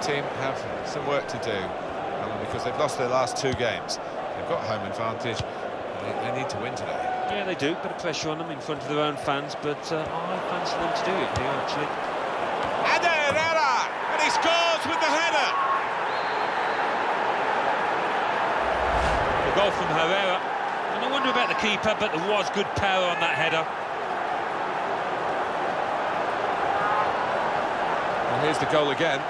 team have some work to do, um, because they've lost their last two games. They've got home advantage. They, they need to win today. Yeah, they do. Bit of pressure on them in front of their own fans, but uh, I fancy them to do it here, actually. Ander Herrera, and he scores with the header. The goal from Herrera. And I wonder about the keeper, but there was good power on that header. And here's the goal again.